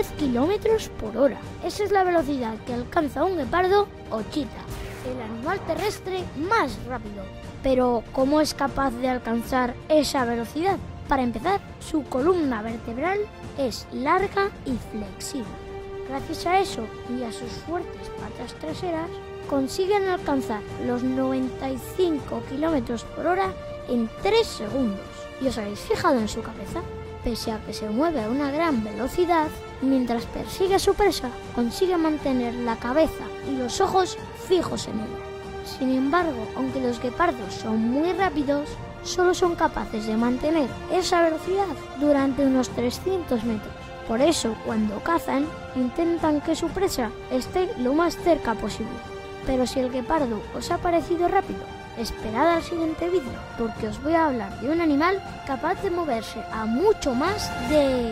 10 kilómetros por hora. Esa es la velocidad que alcanza un guepardo o chita, el animal terrestre más rápido. Pero, ¿cómo es capaz de alcanzar esa velocidad? Para empezar, su columna vertebral es larga y flexible. Gracias a eso y a sus fuertes patas traseras, consiguen alcanzar los 95 kilómetros por hora en 3 segundos. ¿Y os habéis fijado en su cabeza? Pese a que se mueve a una gran velocidad, mientras persigue a su presa, consigue mantener la cabeza y los ojos fijos en ella. Sin embargo, aunque los guepardos son muy rápidos, solo son capaces de mantener esa velocidad durante unos 300 metros. Por eso, cuando cazan, intentan que su presa esté lo más cerca posible. Pero si el guepardo os ha parecido rápido, esperad al siguiente vídeo, porque os voy a hablar de un animal capaz de moverse a mucho más de